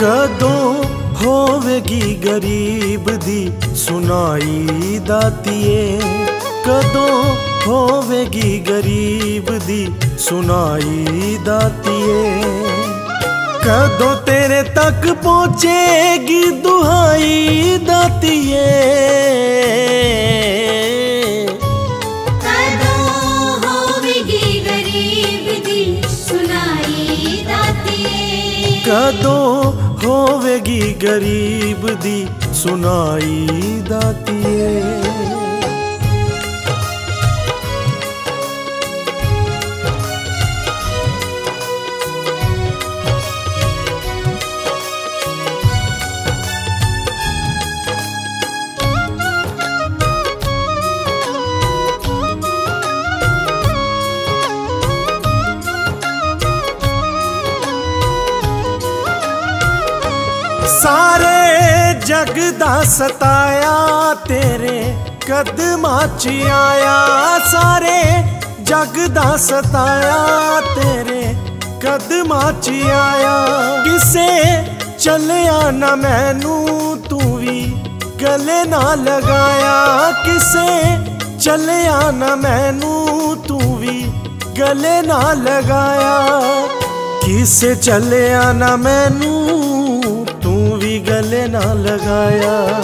ਕਦੋਂ ਹੋਵੇਗੀ ਗਰੀਬ ਦੀ ਸੁਨਾਈ ਦਾਤੀਏ? ਕਦੋਂ ਹੋਵੇਗੀ ਗਰੀਬ ਦੀ ਸੁਨਾਈ ਦਾਤੀਏ? ਕਦੋਂ ਤੇਰੇ ਤੱਕ ਪਹੁੰਚੇਗੀ ਦੁਹਾਈ ਦਾਤੀਏ? ਕਦੋਂ ਹੋਵੇਗੀ ਗਰੀਬ ਦੀ ਸੁਨਾਈ ਦਾਤੀਏ। ਜਗ ਦਾ ਸਤਾਇਆ, ਤੇਰੇ ਕਦਮਾਂ 'ਚ ਆਇਆ। ਸਾਰੇ ਜਗ ਦਾ ਸਤਾਇਆ, ਤੇਰੇ ਕਦਮਾਂ 'ਚ ਆਇਆ। ਕਿਸੇ ਚੱਲਿਆ ਨਾ ਮੈਨੂੰ, ਤੂੰ ਵੀ ਗਲੇ ਨਾ ਲਗਾਇਆ। ਕਿਸੇ ਚੱਲਿਆ ਨਾ ਮੈਨੂੰ, ਤੂੰ ਵੀ ਗਲੇ ਨਾ ਲਗਾਇਆ। ਕਿਸੇ ਚੱਲਿਆ ਨਾ ਮੈਨੂੰ ਗਲੇ ਨਾ ਲਗਾਇਆ।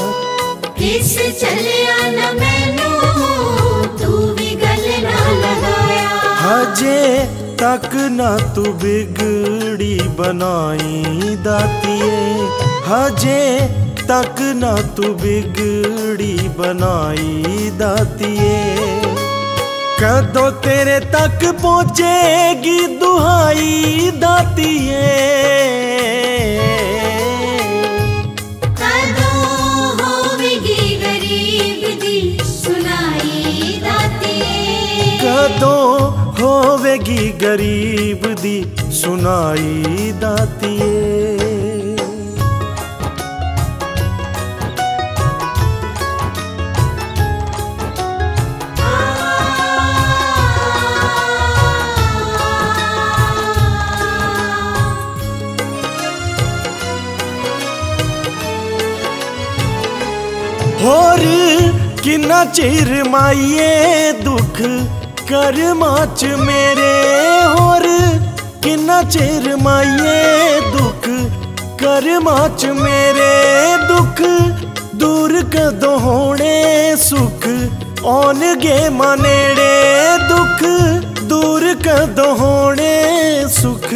ਕਿਸ ਚੱਲਿਆ ਨਾ ਮੈਨੂੰ ਤੂੰ ਵੀ ਗੱਲ ਨਾ ਲਗਾਇਆ। ਹਜੇ ਤੱਕ ਨਾ ਤੂੰ ਬਿਗੜੀ ਬਣਾਈ ਦਾਤੀਏ। ਹਜੇ ਤੱਕ ਨਾ ਤੂੰ ਬਿਗੜੀ ਬਣਾਈ ਦਾਤੀਏ। ਕਦੋਂ ਤੇਰੇ ਤੱਕ ਪਹੁੰਚੇਗੀ ਦੁਹਾਈ ਦਾਤੀਏ? ਹੋਵੇਗੀ ਗਰੀਬ ਦੀ ਸੁਨਾਈ ਦਾਤੀਏ। ਹੋਰ ਕਿੰਨਾ ਚਿਰ ਮਾਈਏ ਦੁੱਖ ਕਰਮਾਂ ਚ ਮੇਰੇ ਹੋਰ ਕਿੰਨਾ ਚਿਰ ਮਾਈਏ ਦੁੱਖ? ਕਰਮਾਂ ਚ ਮੇਰੇ ਦੁੱਖ ਦੂਰ ਕਦੋਂ ਹੋਣੇ ਸੁਖ? ਆਉਣਗੇ ਮਨੇੜੇ ਦੁੱਖ ਦੂਰ ਕਦੋਂ ਹੋਣੇ ਸੁਖ?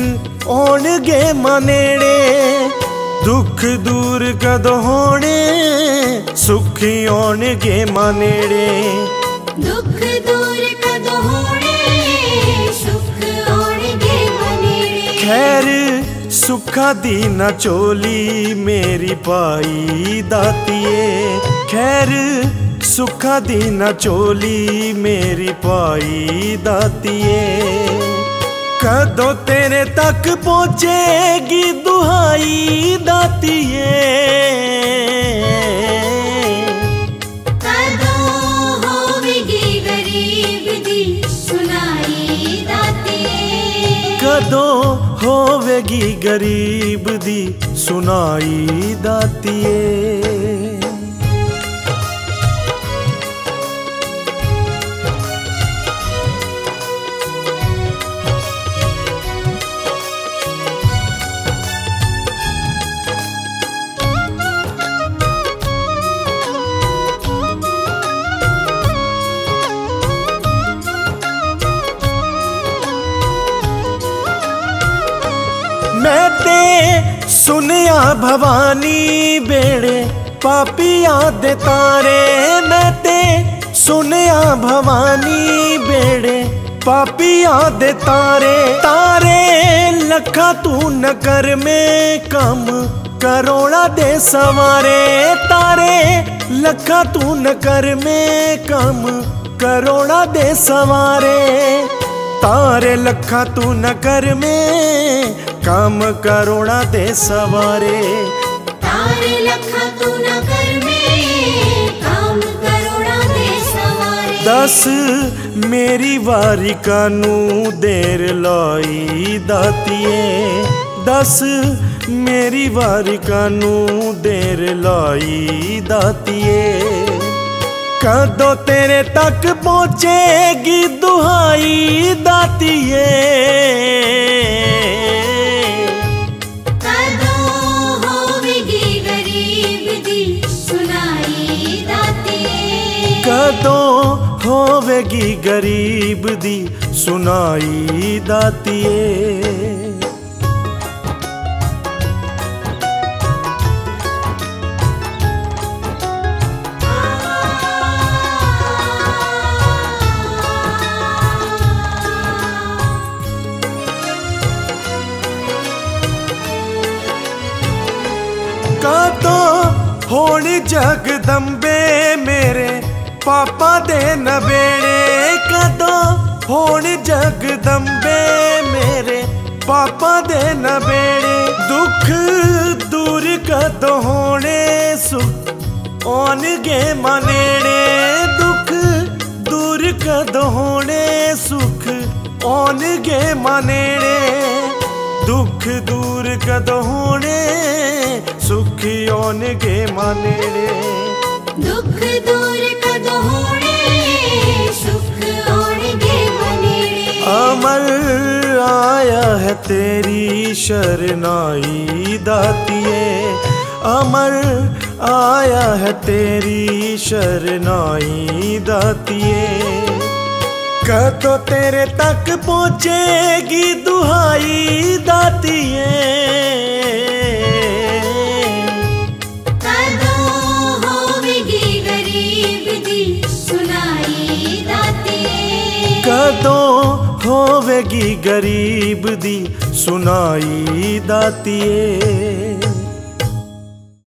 ਆਉਣਗੇ ਮਨੇੜੇ ਦੁੱਖ ਦੂਰ ਕਦੋਂ ਹੋਣੇ ਸੁਖ? ਆਉਣਗੇ ਮਨੇੜੇ ਦੁੱਖ ਖੈਰ ਸੁੱਖਾਂ ਦੀ ਨਾ ਚੋਲੀ ਮੇਰੀ ਪਾਈ ਦਾਤੀਏ। ਖੈਰ, ਸੁੱਖਾ ਦੀ ਨਾ ਚੋਲੀ ਮੇਰੀ ਪਾਈ ਦਾਤੀਏ। ਕਦੋਂ ਤੇਰੇ ਤੱਕ ਪਹੁੰਚੇਗੀ ਦੁਹਾਈ? ਹੋਵੇਗੀ ਗਰੀਬ ਦੀ ਸੁਨਾਈ ਦਾਤੀਏ। ਸੁਨਿਆ ਭਵਾਨੀ ਬੇੜੇ, ਪਾਪੀਆਂ ਦੇ ਤਾਰੇ ਮੈਂ ਤੇ ਸੁਨਿਆ ਭਵਾਨੀ ਬੇੜੇ, ਪਾਪੀਆਂ ਦੇ ਤਾਰੇ ਤਾਰੇ ਲੱਖਾਂ ਤੂੰ ਨ ਕਰ ਮੇ ਕੰਮ ਕਰੋੜਾ ਦੇ ਸਵਾਰੇ, ਤਾਰੇ ਲੱਖਾਂ ਤੂੰ ਨ ਕਰ ਮੇ ਕੰਮ ਕਰੋੜਾ ਦੇ ਸਵਾਰੇ, ਤਾਰੇ ਲੱਖਾਂ ਤੂੰ ਨ ਕਰ ਮੇ ਕੰਮ ਕਰੋੜਾ ਦੇ ਸਵਾਰੇ ਤਾਰੇ ਲੱਖਾਂ ਤੂੰ ਨਾ ਕਰ ਮੇ ਕੰਮ ਕਰੋੜਾਂ ਦੇ ਸਵਾਰੇ ਦੱਸ ਮੇਰੀ ਵਾਰੀ ਕਾਨੂੰ ਦੇਰ ਲਾਈ ਦਾਤੀਏ ਦੱਸ ਮੇਰੀ ਵਾਰੀ ਕਾਨੂੰ ਦੇਰ ਲਾਈ ਦਾਤੀਏ ਕਦੋਂ ਤੇਰੇ ਤੱਕ ਪਹੁੰਚੇਗੀ ਦੁਹਾਈ ਦਾਤੀਏ ਹੋਵੇਗੀ ਗਰੀਬ ਦੀ ਸੁਨਾਈ ਦਾਤੀਏ। ਕਦੋਂ ਹੋਣ ਜਗਦੰਬੇ ਮੇਰੇ ਪਾਪਾ ਦੇ ਨਵੇੜੇ ਕਦੋਂ ਹੋਣ ਜਗਦੰਬੇ ਮੇਰੇ ਪਾਪਾ ਦੇ ਨਵੇੜੇ ਦੁੱਖ ਦੂਰ ਕਦੋਂ ਹੋਣੇ ਸੁਖ ਆਉਣਗੇ ਮਨੇੜੇ ਦੁੱਖ ਦੂਰ ਕਦੋਂ ਹੋਣੇ ਸੁਖ ਆਉਣਗੇ ਮਨੇੜੇ ਦੁੱਖ ਦੂਰ ਕਦੋਂ ਹੋਣੇ ਸੁਖ ਆਉਣਗੇ ਮਨੇੜੇ ਦੁੱਖ ਦੂਰ ਕਦੋਂ ਤੇਰੀ ਸ਼ਰਨਾਈ ਦਾਤੀਏ, ਅਮਰ ਆਇਆ ਹੈ ਤੇਰੀ ਸ਼ਰਨਾਈ ਦਾਤੀਏ। ਕਦੋਂ ਤੇਰੇ ਤੱਕ ਪਹੁੰਚੇਗੀ ਦੁਹਾਈ ਦਾਤੀਏ? ਹੋਵੇਗੀ ਗਰੀਬ ਦੀ ਸੁਨਾਈ ਦਾਤੀਏ।